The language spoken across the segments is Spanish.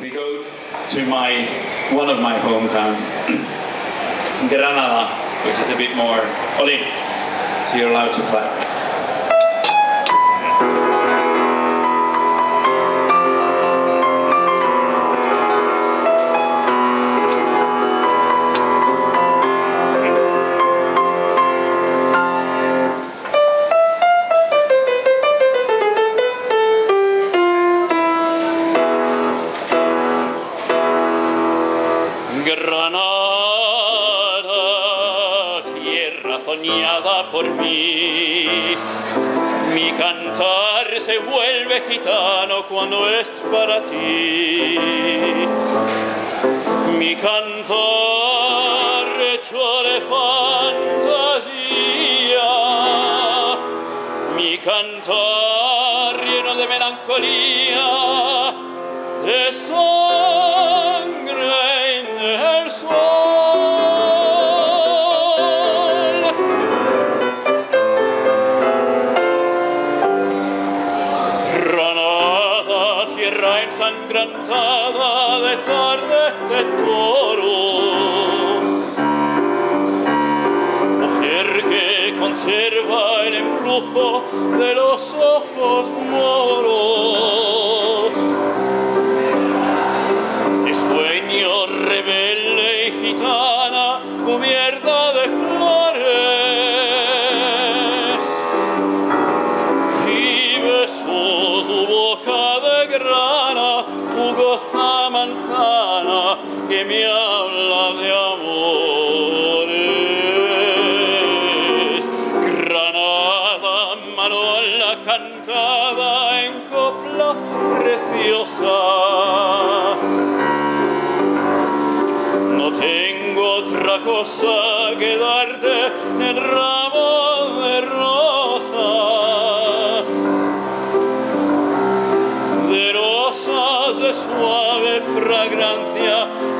we go to my one of my hometowns, Granada, which is a bit more. Oli, so you're allowed to clap. Granada, tierra soñada por mí. Mi cantar se vuelve gitano cuando es para ti. Mi cantar hecho de fantasía. Mi cantar lleno de melancolía. De sangre tierra ensangrentada de tardes de toros. Mujer que conserva el embrujo de los ojos moros. De sueño rebelde y gitana cubierta manzana que me habla de amores. Granada, manola cantada en copla preciosas. No tengo otra cosa que darte en el ramo de rosas, de rosas de suave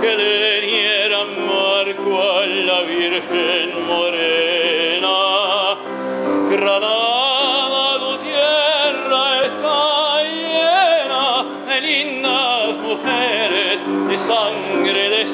que le dieran marco a la Virgen Morena. Granada, tu tierra está llena de lindas mujeres de sangre de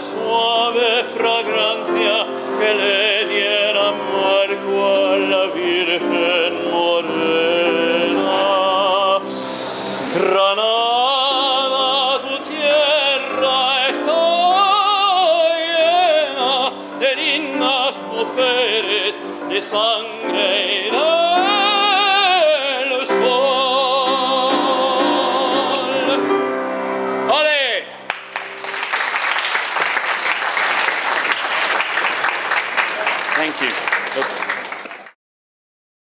suave fragancia que le dieran marco a la Virgen Morena. Granada, tu tierra está llena de lindas mujeres de sangre y de Thank you. Oops.